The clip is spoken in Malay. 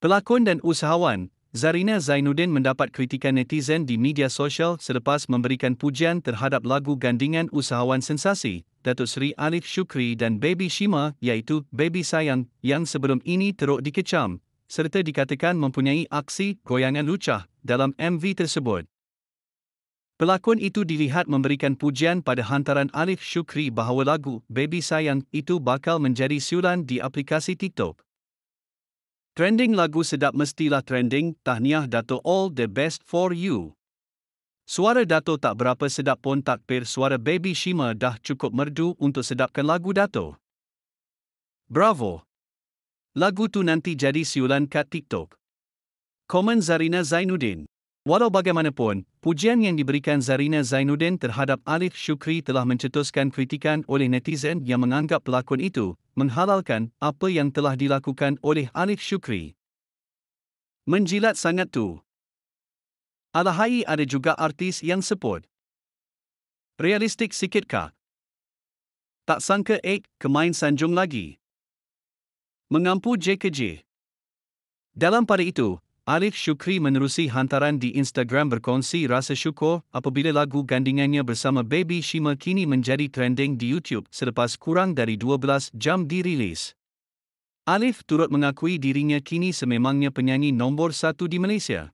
Pelakon dan usahawan, Zarina Zainuddin mendapat kritikan netizen di media sosial selepas memberikan pujian terhadap lagu gandingan usahawan sensasi, Datuk Seri Alif Shukri dan Baby Shima iaitu Baby Sayang yang sebelum ini teruk dikecam, serta dikatakan mempunyai aksi goyangan lucah dalam MV tersebut. Pelakon itu dilihat memberikan pujian pada hantaran Alif Shukri bahawa lagu Baby Sayang itu bakal menjadi siulan di aplikasi TikTok. Trending lagu sedap mestilah trending, tahniah Dato all the best for you. Suara Dato tak berapa sedap pun takbir suara Baby Shima dah cukup merdu untuk sedapkan lagu Dato. Bravo! Lagu tu nanti jadi siulan kat TikTok. Komen Zarina Zainuddin. Walau bagaimanapun, pujian yang diberikan Zarina Zainuddin terhadap Alif Shukri telah mencetuskan kritikan oleh netizen yang menganggap pelakon itu menghalalkan apa yang telah dilakukan oleh Alif Shukri. Menjilat sangat tu. Alahai ada juga artis yang sebut. Realistik sikit kah? Tak sangka Ek kemain sanjung lagi. Mengampu J ke J. Dalam pada itu, Arif Shukri menerusi hantaran di Instagram berkongsi rasa syukur apabila lagu gandingannya bersama Baby Shima kini menjadi trending di YouTube selepas kurang dari 12 jam dirilis. Alif turut mengakui dirinya kini sememangnya penyanyi nombor satu di Malaysia.